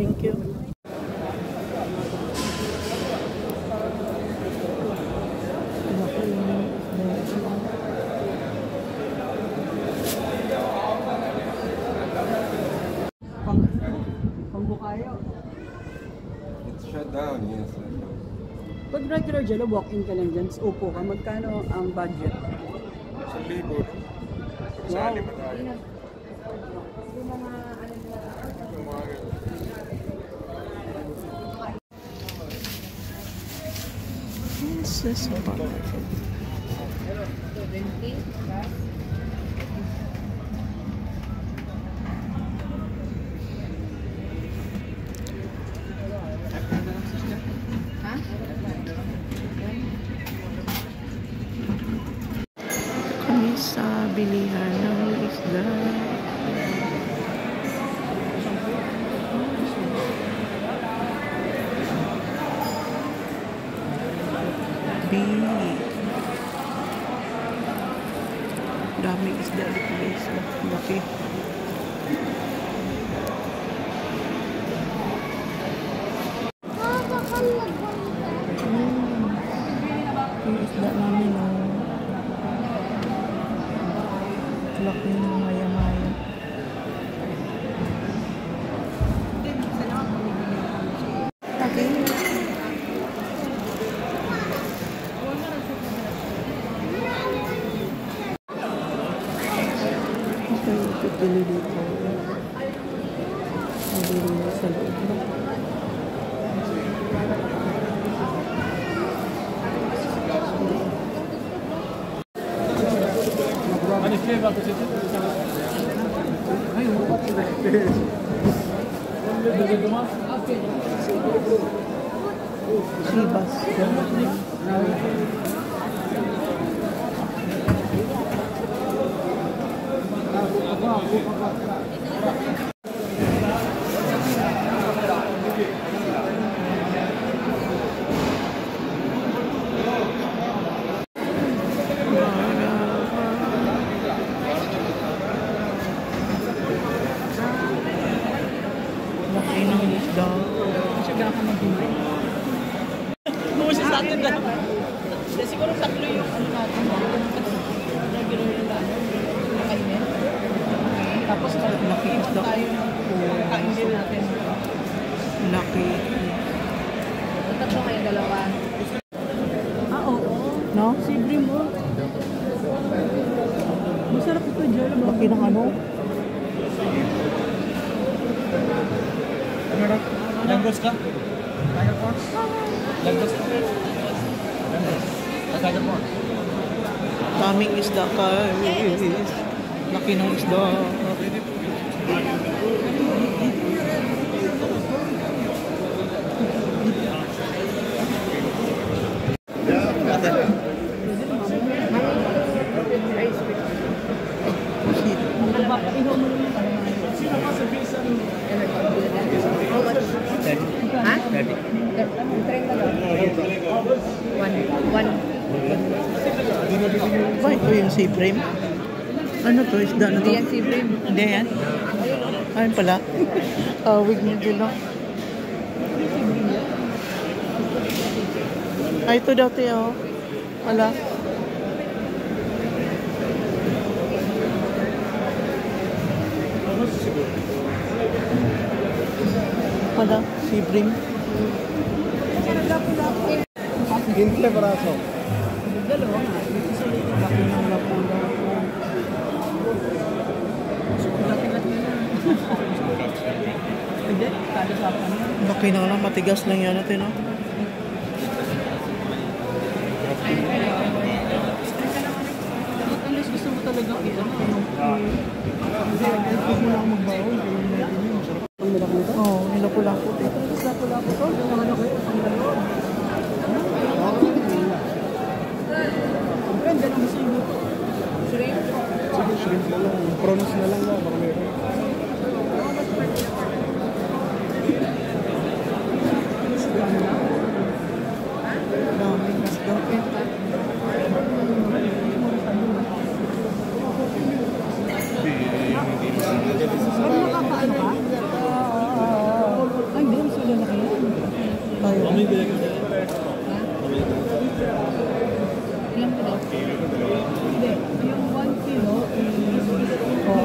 Thank you. It's shut down, yes. Pag regular dyan, walk-in ka lang dyan, upo ka, magkano ang budget? Sa libo, no? Sa lima tayo. Yung mga ganun. This is supermarket. Kami sa bilihan ng isda. Bili. Daming isda dito guys. Laki. Mm. Yung isda ブルーとブルーのセブンかな。Chivas. Laki ng isda. Sige ako mag-inom. dalawa. Ah, oo. No? Siyempre mo. Masarap ito, Jolo. Laki ng ano? Meron? Langgos ka? Tiger Corns? Langgos ka? Langgos. Tiger Corns. Daming isda ka. Laki ng isda. Laki ng isda. 130. 130. Ba ito yung C-frame? Ano to? Isda na to? Hindi yan C-frame. Ayun pala. Ah, Awig niya dilo. Ay, ah, ito dati oh. Wala. Wala. Si Brim. Laki na. Hindi. Sa akin. Laki na lang. Matigas lang yan natin, no? Gusto mo talaga i-ano, yung... Hindi, huwag mo lang magbaon. Ang nilak nito? Oo, nilapula-po. Ito, nilapula-po to. Yung ano ko yun, ang lalong. Ang ganda ng gusto mo. Shrimp. Sige, shrimp na lang. Prawns na lang ba? Baka meron. Yung 1 kilo is